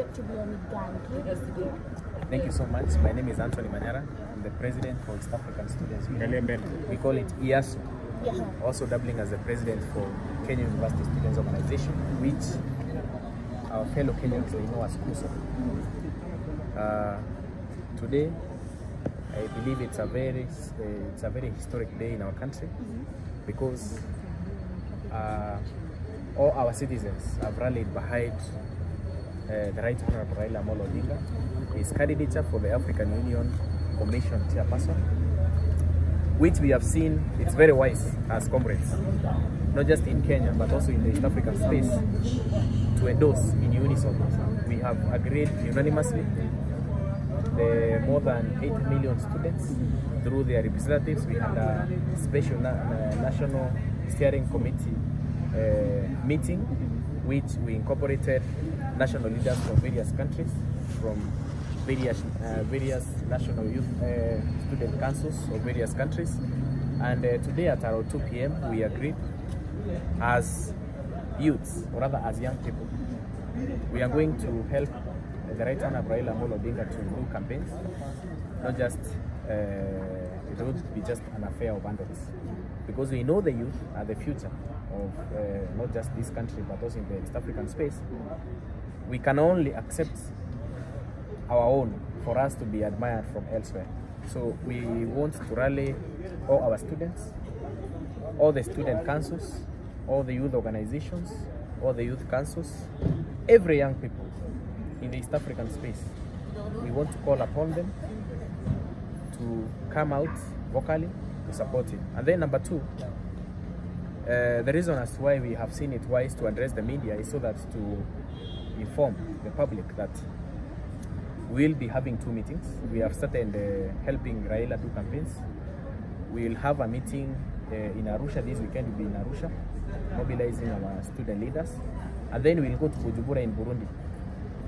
objectively on gani Thank you so much. My name is Antony Manyara. I'm the president for East African Students Union. We call it IASU. yeah. Also doubling as the president for Kenya University Students Organization, which our fellow Kenyans they know as KUSO. Uh, today, I believe it's a very uh, it's a very historic day in our country because uh, all our citizens have rallied behind uh, the Right Honorable Raila Amolo Odinga, his candidature for the African Union Commission chairperson, which we have seen it's very wise as comrades, not just in Kenya but also in the East African space, to endorse in unison. We have agreed unanimously the more than 8 million students through their representatives. We had a special na- uh, national steering committee uh, meeting, which we incorporated national leaders from various countries, from various uh, various national youth uh, student councils of various countries. And uh, today at around 2 p.m. we agreed as youths, or rather as young people, we are going to help the right honorable Raila Amolo Odinga to do campaigns, not just uh, it won't be just an affair of adults, because we know the youth are the future of uh, not just this country but also in the East African space. We can only accept our own for us to be admired from elsewhere. So we want to rally all our students, all the student councils, all the youth organizations, all the youth councils, every young people in the East African space. We want to call upon them to come out vocally to support it. And then number two, uh, the reason as to why we have seen it wise to address the media is so that to inform the public that we'll be having two meetings. We have started uh, helping Raila do campaigns. We'll have a meeting uh, in Arusha this weekend. We'll be in Arusha, mobilizing our student leaders. And then we'll go to Bujumbura in Burundi.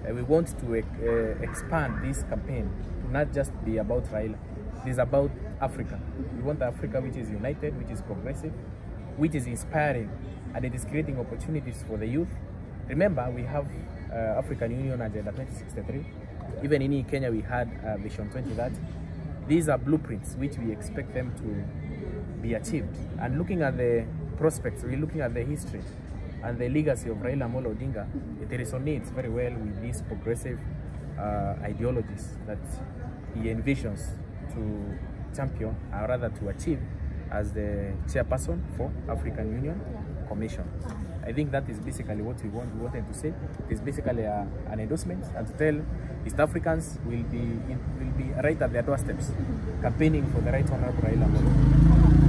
Uh, we want to uh, expand this campaign to not just be about Raila. It is about Africa. We want Africa which is united, which is progressive, which is inspiring, and it is creating opportunities for the youth. Remember, we have African Union Agenda 2063. Even in Kenya, we had uh, Vision 2030. These are blueprints which we expect them to be achieved. And looking at the prospects, we're looking at the history and the legacy of Raila Amolo Odinga, it resonates very well with these progressive uh, ideologies that he envisions to champion, or rather to achieve as the chairperson for African Union Commission. I think that is basically what we want. We wanted to say. It is basically a, an endorsement and to tell East Africans will be in, will be right at their doorsteps, campaigning for the right honorable Raila Amolo.